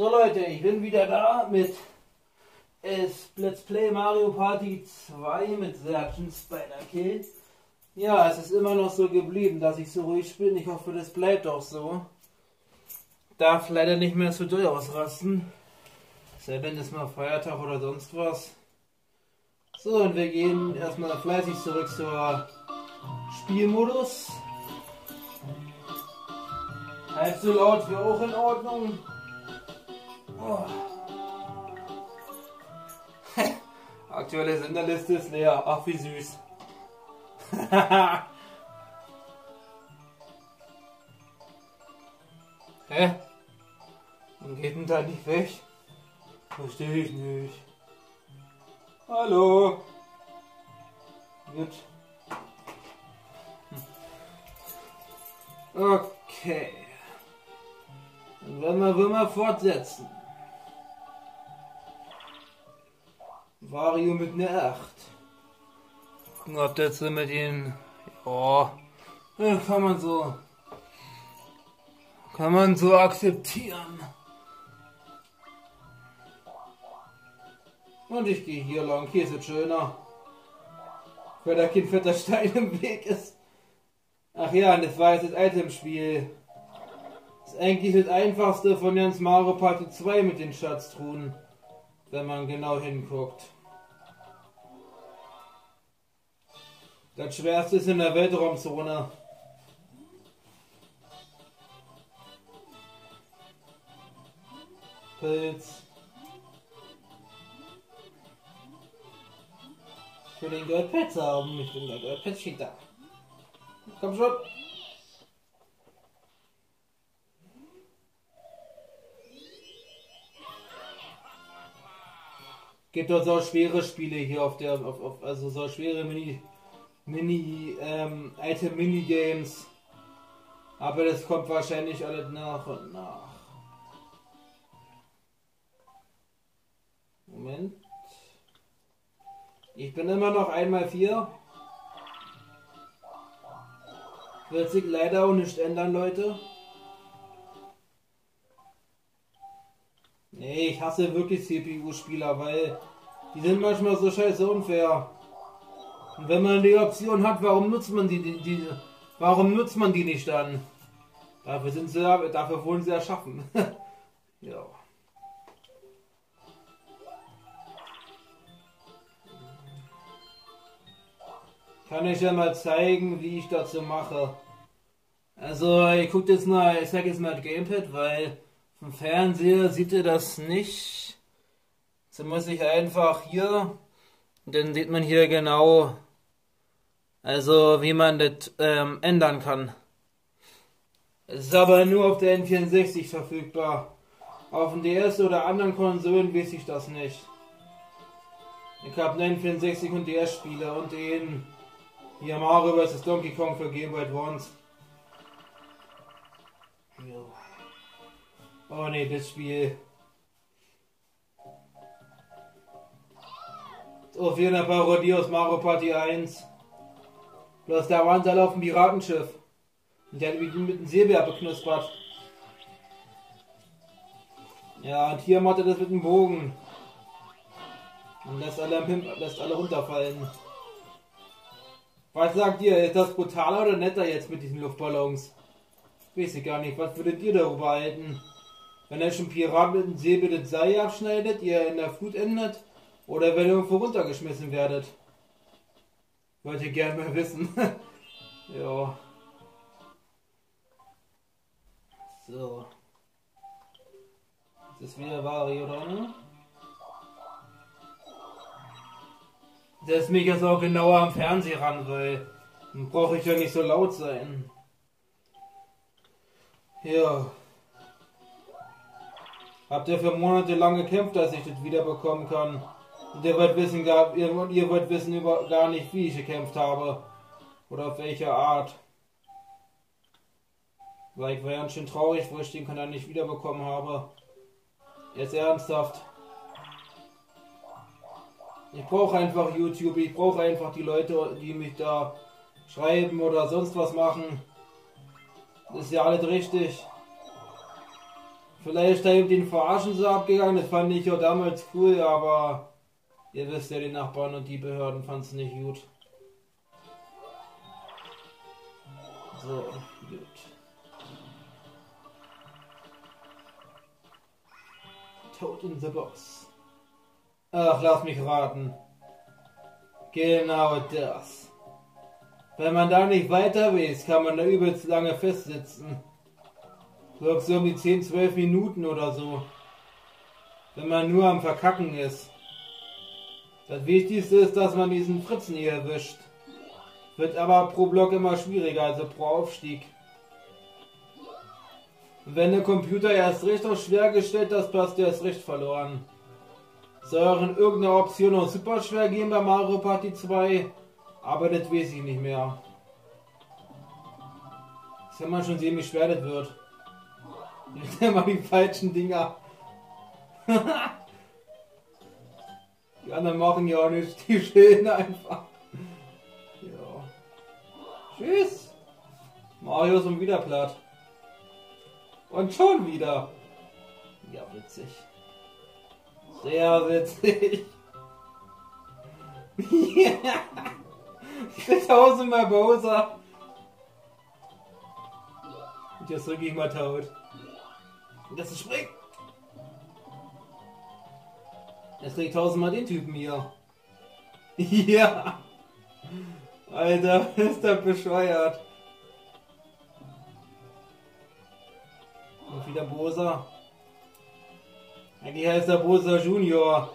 So Leute, ich bin wieder da mit Let's Play Mario Party 2 mit Sergeant Spider Kill. Ja, es ist immer noch so geblieben, dass ich so ruhig bin. Ich hoffe, das bleibt auch so. Darf leider nicht mehr zu doll ausrasten. Sei denn, es mal Feiertag oder sonst was. So, und wir gehen erstmal fleißig zurück zur Spielmodus. Halb so laut für auch in Ordnung. Oh. Aktuelle Senderliste ist leer. Ach, wie süß. Hä? Und geht denn da nicht weg? Verstehe ich nicht. Hallo? Gut. Okay. Dann werden wir, wir fortsetzen. Vario mit einer 8. Gucken, ob das so mit den. Ja, kann man so. Kann man so akzeptieren. Und ich gehe hier lang. Hier ist es schöner. Weil da kein fetter Stein im Weg ist. Ach ja, und das war jetzt das Itemspiel. Das ist eigentlich das einfachste von ganz Mario Party 2 mit den Schatztruhen. Wenn man genau hinguckt. Das schwerste ist in der Weltraumzone. Pilz. Ich will den Gold Pets haben. Ich bin der Gold Pets Cheater. Komm schon. Gibt dort so schwere Spiele hier auf der, auf, auf, also so schwere Mini, Mini, ähm, Item Minigames. Aber das kommt wahrscheinlich alles nach und nach. Moment. Ich bin immer noch einmal vier. Wird sich leider auch nicht ändern, Leute. Nee, ich hasse wirklich CPU-Spieler, weil die sind manchmal so scheiße unfair. Und wenn man die Option hat, warum nutzt man die, die, die warum nutzt man die nicht dann? Dafür sind sie, dafür wurden sie erschaffen. ja. Kann ich ja mal zeigen, wie ich so mache. Also, ich gucke jetzt mal, ich sag jetzt mal das Gamepad, weil vom Fernseher sieht ihr das nicht. So muss ich einfach hier, dann sieht man hier genau, also wie man das ähm, ändern kann. Ist aber nur auf der N64 verfügbar. Auf dem DS oder anderen Konsolen weiß ich das nicht. Ich habe einen N64 und DS-Spiele und den hier Mario vs. Donkey Kong für Game Boy Advance. Oh ne, das Spiel. So, für eine Parodie aus Mario Party 1. Bloß da waren sie alle auf dem Piratenschiff. Und der hat mit dem Seebär beknuspert. Ja, und hier macht er das mit dem Bogen. Und lässt alle, lässt alle runterfallen. Was sagt ihr? Ist das brutaler oder netter jetzt mit diesen Luftballons? Weiß ich gar nicht. Was würdet ihr darüber halten? Wenn er schon Pirat mit dem Säbel das Seil abschneidet, ihr in der Flut endet? Oder wenn ihr irgendwo runtergeschmissen werdet? Wollt ihr gerne mal wissen. ja. So. Das ist wieder Vari, oder? Ne? Das mich jetzt auch genauer am Fernseher ran, weil dann brauche ich ja nicht so laut sein. Ja. Habt ihr für Monate lang gekämpft, dass ich das wiederbekommen kann? Und ihr wollt wissen, gar, ihr, ihr wollt wissen über gar nicht, wie ich gekämpft habe. Oder auf welche Art. Weil ich war ganz schön traurig, wo ich den Kanal nicht wiederbekommen habe. Jetzt ernsthaft. Ich brauche einfach YouTube, ich brauche einfach die Leute, die mich da schreiben oder sonst was machen. Das ist ja alles richtig. Vielleicht da eben den Verarschen so abgegangen, das fand ich ja damals cool, aber ihr wisst ja, die Nachbarn und die Behörden fanden es nicht gut. So, gut. Toad in the Box. Ach, lass mich raten. Genau das. Wenn man da nicht weiter weiß, kann man da übelst lange festsitzen. Glaub so um die 10, 12 Minuten oder so. Wenn man nur am Verkacken ist. Das Wichtigste ist, dass man diesen Fritzen hier erwischt. Wird aber pro Block immer schwieriger, also pro Aufstieg. Wenn der Computer erst recht auf schwer gestellt, das passt erst recht verloren. Soll auch in irgendeiner Option noch super schwer gehen bei Mario Party 2, aber das weiß ich nicht mehr. Das kann man schon sehen, wie schwer das wird. Ich mal die falschen Dinger. die anderen machen ja auch nicht, die stehen einfach. Ja. Tschüss. Mario ist wieder platt. Und schon wieder. Ja, witzig. Sehr witzig. ja. Ich bin tausendmal Bowser. Und jetzt drücke ich mal tot. Und das ist springt. Krieg ich tausendmal den Typen hier. ja. Alter, ist der bescheuert. Und wieder Bosa. Eigentlich heißt er Bosa Junior.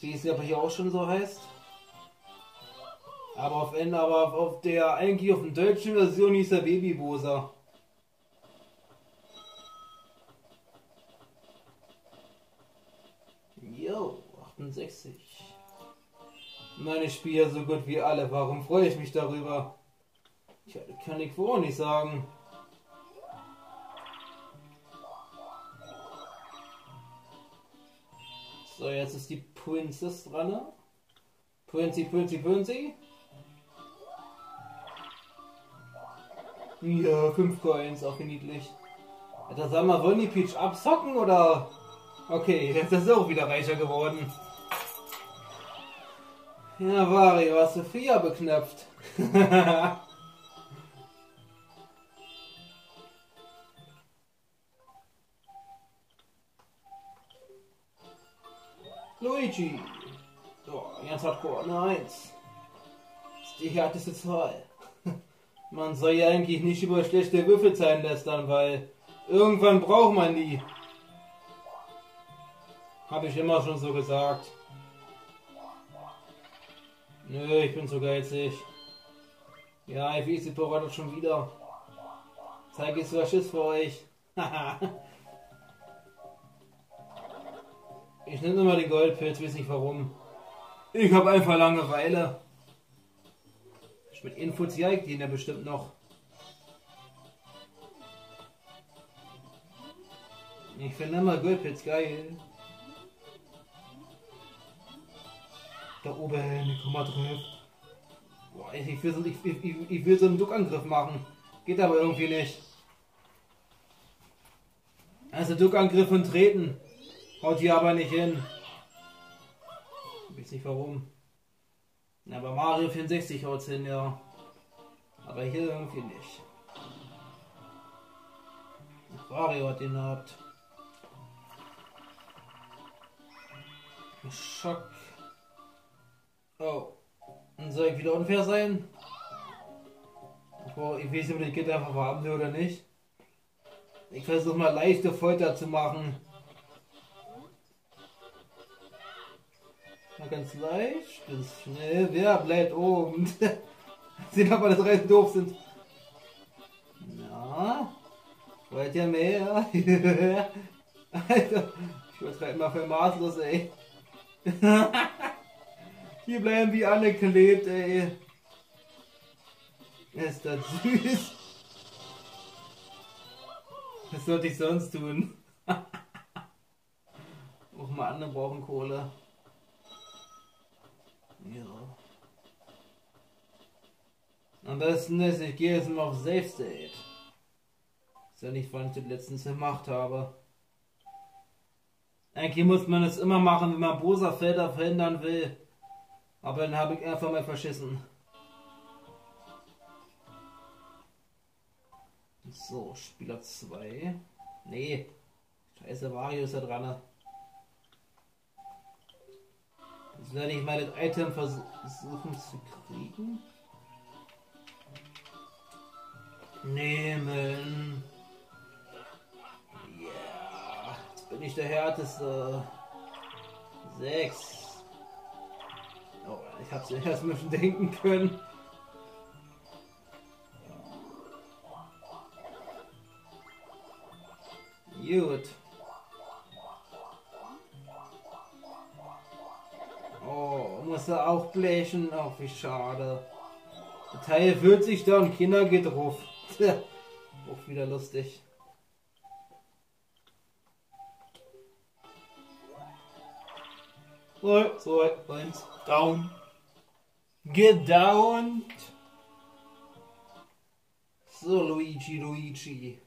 Wie es aber hier auch schon so heißt. Aber auf Ende, aber auf der eigentlich auf der deutschen Version hieß er Baby Bosa. Jo, 68. Nein, ich spiele so gut wie alle. Warum freue ich mich darüber? Ich kann ich wohl nicht sagen. So, jetzt ist die Princess dran. Ne? Prinzi, Prinzi, Prinzi. Ja, 5 Coins, auch niedlich. Alter, sag mal, wollen die Peach abzocken oder? Okay, jetzt ist er auch wieder reicher geworden. Ja, Wario, hast Fia beknöpft. Luigi. So, jetzt hat Koordinate 1. Das ist die härteste Zahl. Man soll ja eigentlich nicht über schlechte Würfelzahlen lästern, weil irgendwann braucht man die. Habe ich immer schon so gesagt. Nö, ich bin zu geizig. Ja, ich weiß, die Torwart schon wieder. Zeige ich sogar Schiss für euch. ich nehme immer den Goldpilz, weiß nicht warum. Ich habe einfach Langeweile. Mit Infos zeigt ihn ja bestimmt noch. Ich finde immer Goldpilz geil. Da oben, komm mal drauf. Boah, ich, will so, ich, ich, ich will so einen Duckangriff machen. Geht aber irgendwie nicht. Also Duckangriff und treten. Haut hier aber nicht hin. Ich weiß nicht warum. Ja, bei Mario 64 haut hin, ja. Aber hier irgendwie nicht. Mario hat den gehabt. Schock. Oh. Soll ich wieder unfair sein? Boah, ich weiß nicht, ob ich Kind einfach haben will oder nicht. Ich versuche mal leichte Folter zu machen. Mal ganz leicht, ganz schnell. Wer bleibt oben? Sehen, ob alle drei doof sind. Ja. Wollt ihr mehr? Alter, ich übertreibe mal für maßlos, ey. Hier bleiben wie alle klebt, ey. Ist das süß. Was sollte ich sonst tun? Auch mal andere brauchen Kohle. Ja. Am besten ist, ich gehe jetzt mal auf Safe State. Ist ja nicht, wann ich das letztens gemacht habe. Eigentlich muss man es immer machen, wenn man Bosa-Felder verhindern will. Aber dann habe ich einfach mal verschissen. So, Spieler 2. Nee. Scheiße, Wario ist da dran. Jetzt werde ich mal das Item versuchen zu kriegen. Nehmen. Ja, yeah. jetzt bin ich der härteste. Sechs. Oh, ich hab's erst mal schon denken können. Gut. Oh, muss er auch blechen? Ach, wie schade. Der Teil wird sich dann, Kinder geht drauf. auch wieder lustig. So, so, eins, down. Gedownt. So, Luigi, Luigi.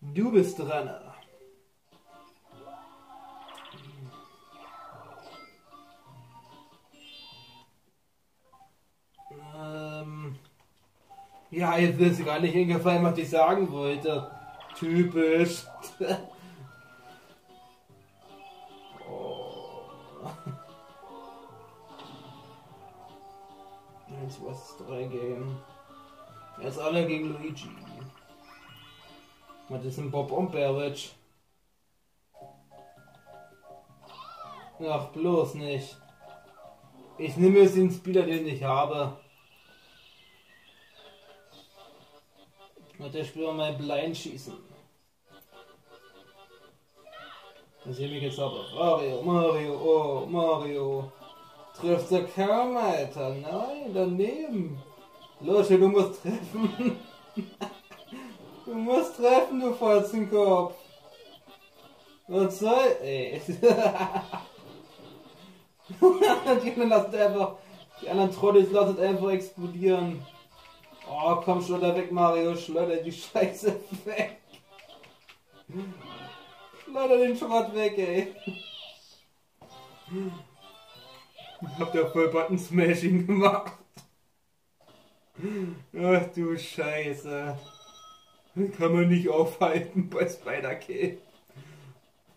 Du bist dran. Ähm, ja, jetzt ist gar nicht hingefallen, was ich sagen wollte. Typisch. Eins, was drei gehen. Jetzt alle gegen Luigi. Was ist ein Bob Umberwitsch? Ach, bloß nicht. Ich nehme jetzt den Spieler, den ich habe. Und der Spieler mal blind schießen. Da sehe ich jetzt aber. Mario, Mario, oh, Mario. Trifft der kaum, Alter. Nein, daneben. Los, du musst treffen. Du musst treffen, du Fotzenkopf. Was soll. Ey. die anderen lassen einfach. Die anderen Trolls lassen einfach explodieren. Oh, komm, schleudern weg, Mario. Schleuder die Scheiße weg. Schleuder den Schrott weg, ey. Habt ihr voll Button Smashing gemacht? Ach du Scheiße. Kann man nicht aufhalten bei Spider-Kill.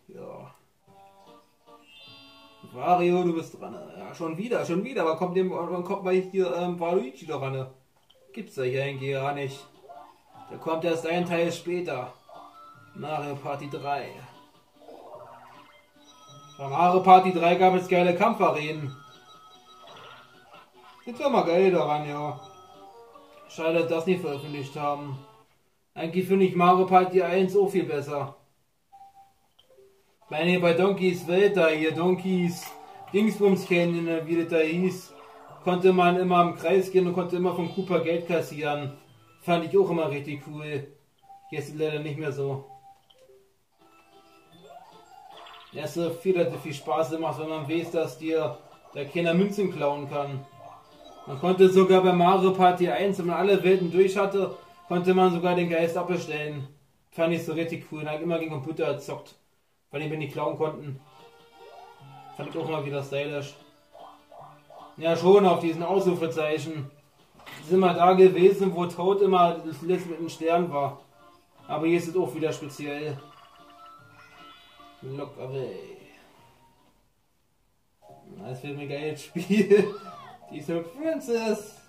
Ja. Wario, du bist dran. Ja, schon wieder, schon wieder. Aber kommt dem, wann kommt mal hier ähm, Waluigi da ran? Gibt's da hier eigentlich gar nicht. Der kommt erst einen Teil später. Mario Party 3. Bei Mario Party 3 gab es geile Kampfarenen. Jetzt war mal geil daran, ja. Schade, dass das nicht veröffentlicht haben. Eigentlich finde ich Mario Party 1 so viel besser. Meine bei Donkeys Welt da hier, Donkeys Dingsbums Canyon, wie das da hieß, konnte man immer im Kreis gehen und konnte immer von Cooper Geld kassieren. Fand ich auch immer richtig cool. Es leider nicht mehr so. Ja, so viel hat viel Spaß gemacht, wenn man weiß, dass dir der keiner Münzen klauen kann. Man konnte sogar bei Mario Party 1, wenn man alle Welten durch hatte, konnte man sogar den Geist abbestellen. Fand ich so richtig cool. Habe ich immer gegen Computer gezockt. Weil die mir nicht klauen konnten. Fand ich auch mal wieder stylisch. Ja, schon auf diesen Ausrufezeichen. Sind wir da gewesen, wo Tod immer das letzte mit dem Stern war. Aber hier ist es auch wieder speziell. Lock away. Das wird mir geil Spiel. Diese Princess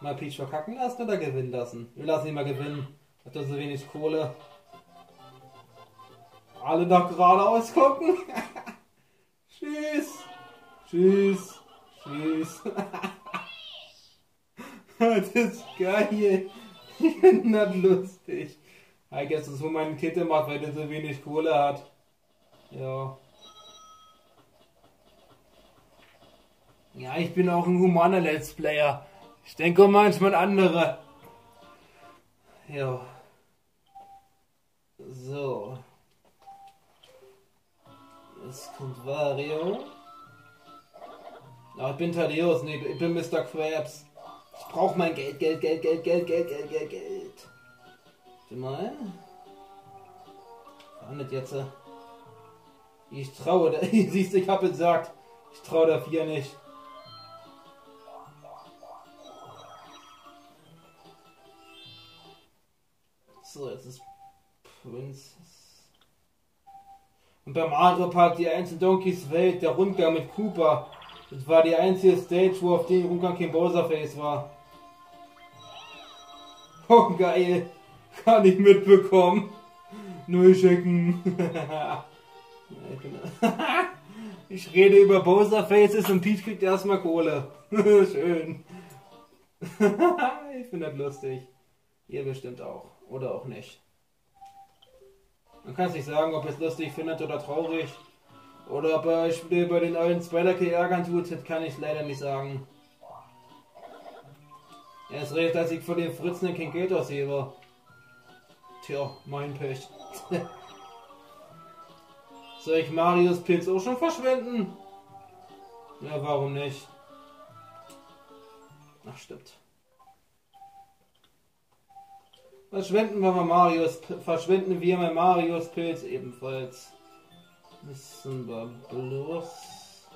mal Peach verkacken lassen oder gewinnen lassen? Wir lassen ihn mal gewinnen. Hat er so wenig Kohle. Alle noch geradeaus gucken. Tschüss. Tschüss. Tschüss. das ist geil. Ich finde das lustig. Ich guess, das wo meine Kette macht, weil der so wenig Kohle hat. Ja. Ja, ich bin auch ein humaner Let's Player. Ich denke manchmal andere. Ja. So. Jetzt kommt Vario. Ah, ich bin Thaddeus, nee, ich bin Mr. Krabs. Ich brauche mein Geld, Geld, Geld, Geld, Geld, Geld, Geld, Geld, Geld. Mal. Verhandelt jetzt. äh. Ich traue, da- siehst du, ich habe gesagt, ich traue der vier nicht. So, jetzt ist Princess. Und beim Mario Park die einzelnen Donkeys Welt, der Rundgang mit Cooper. Das war die einzige Stage, wo auf dem Rundgang kein Bowser Face war. Oh, geil. Kann ich mitbekommen. Null schicken. ich, rede über Bowser Faces und Peach kriegt erstmal Kohle. Schön. ich finde das lustig. Ihr bestimmt auch. Oder auch nicht. Man kann es nicht sagen, ob ihr es lustig findet oder traurig. Oder ob er euch bei den alten Spider-Key ärgern tut, das kann ich leider nicht sagen. Erst recht, dass ich von den Fritzen kein Geld aushebe. Tja, mein Pech. Soll ich Marius Pilz auch schon verschwenden? Ja, warum nicht? Ach, stimmt. Verschwenden wir mal Marius, verschwenden wir mal Marius Pilz ebenfalls. Müssen wir bloß.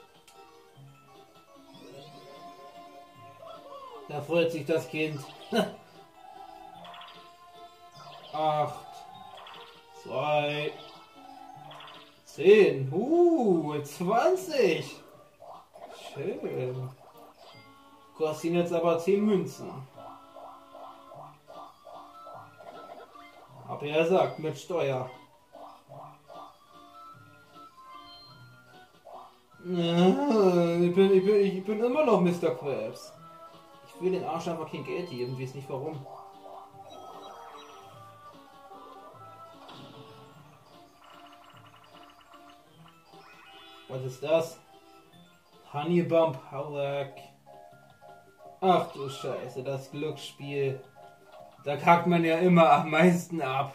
Da freut sich das Kind. Acht. Zwei. Zehn. Uh, 20. Schön. Kosten jetzt aber 10 Münzen. Hab ja gesagt, mit Steuer. Ja, Ich bin, ich, bin, ich bin immer noch Mr. Krabs. Ich will den Arsch einfach kein Geld geben, weiß nicht warum. Was ist das? Honeybump Howak. Ach du Scheiße, das Glücksspiel. Da kackt man ja immer am meisten ab.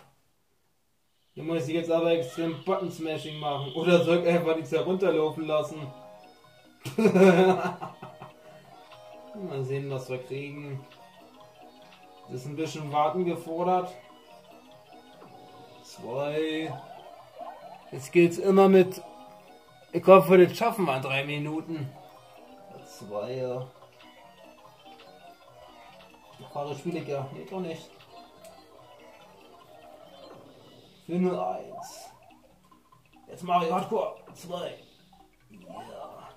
Hier muss ich jetzt aber extrem Button Smashing machen. Oder soll ich einfach nichts herunterlaufen lassen? Mal sehen, was wir kriegen. Das ist ein bisschen Warten gefordert. Zwei. Jetzt geht's immer mit. Ich hoffe, das schaffen wir drei Minuten. Zwei. ja. Fahre spiele ich ja. Nee, doch nicht. Nur eins. Jetzt Mario Hardcore. Zwei. Ja.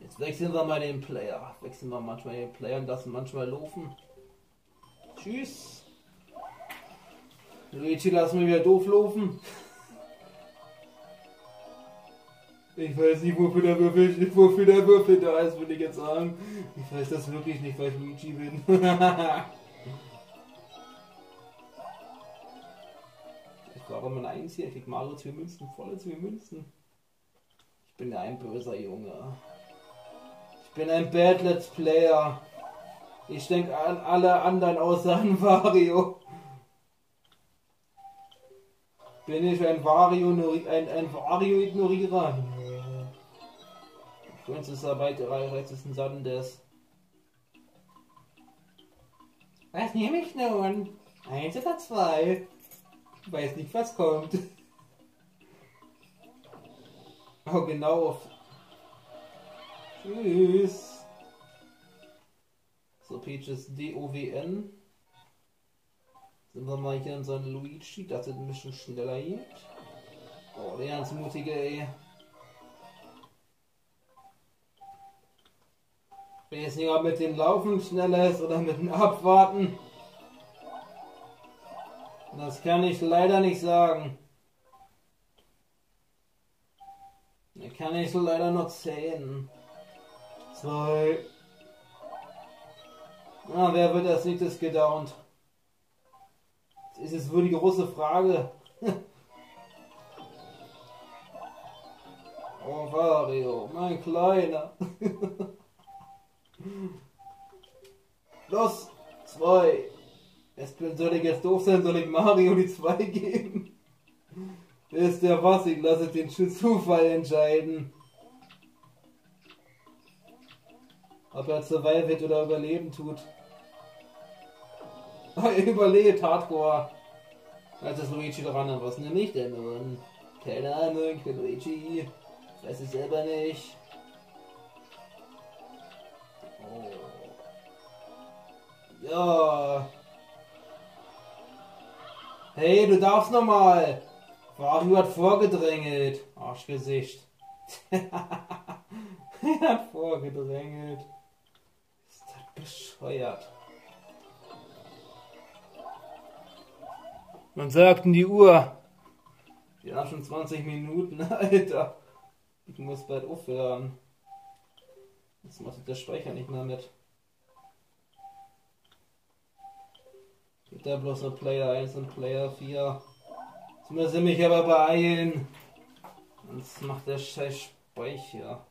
Jetzt wechseln wir mal den Player. Wechseln wir manchmal den Player und lassen manchmal laufen. Tschüss. Luigi, lass mich wieder doof laufen. Ich weiß nicht, wofür der Würfel, wofür der Würfel da ist, würde ich jetzt sagen. Ich weiß das wirklich nicht, weil ich Luigi bin. ich aber mein eins hier. Ich krieg Mario zwei Münzen, volle zwei Münzen. Ich bin ja ein böser Junge. Ich bin ein Bad Let's Player. Ich denke an alle anderen außer an Wario. Bin ich ein Wario, ein, ein Wario Uns ist er ist ein Sandes. Was nehme ich nun? Eins oder zwei? Ich weiß nicht, was kommt. Oh, genau. Tschüss. So, Peaches D-O-W-N. Sind wir mal hier in so einem Luigi, dass es ein bisschen schneller geht. Oh, der ganz mutige, ey. Ich weiß nicht, ob mit dem Laufen schneller ist oder mit dem Abwarten. Das kann ich leider nicht sagen. Da kann ich leider noch zählen. Zwei. Ah, wer wird als nächstes gedownt? Das ist jetzt wohl die große Frage. oh, Wario, mein Kleiner. Los, zwei. Jetzt soll ich jetzt doof sein, soll ich Mario die zwei geben? Wisst ihr was? Ich lasse den Zufall entscheiden. Ob er Survival wird oder Überleben tut. Überlebt, Hardcore. Als ist Luigi dran, was nehme ich denn nun? Keine Ahnung, ich bin Luigi. Ich weiß es selber nicht. Ja. Hey, du darfst nochmal. Wario hat vorgedrängelt. Arschgesicht. er hat vorgedrängelt. Ist das bescheuert. Man sagt in die Uhr. Ja, schon 20 Minuten, Alter. Ich muss bald aufhören. Jetzt macht der Speicher nicht mehr mit. Geht da bloß nur Player 1 und Player 4. Jetzt muss ich mich aber beeilen. Sonst macht der scheiß Speicher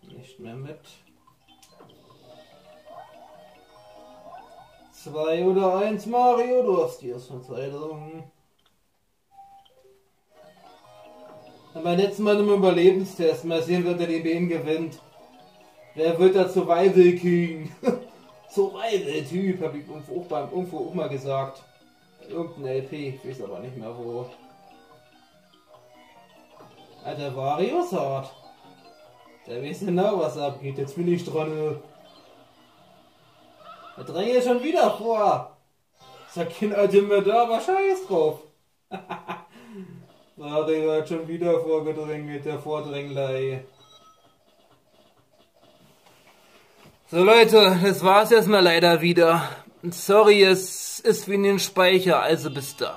nicht mehr mit. Zwei oder eins Mario, du hast die Entscheidung. Beim letzten Mal im Überlebenstest, mal sehen, wer den BM gewinnt. Wer wird der Survival King? Survival-Typ, habe ich irgendwo auch, beim, irgendwo auch mal gesagt. Irgendein LP, ich weiß aber nicht mehr wo. Alter, Varius hat. Der weiß genau, was abgeht. Jetzt bin ich dran. Da dränge ich schon wieder vor. Ja kein mehr da, aber scheiß drauf. Mario hat schon wieder vorgedrängelt, der Vordränglei. So Leute, das war's erstmal leider wieder. Sorry, es ist wie in den Speicher, also bis dann.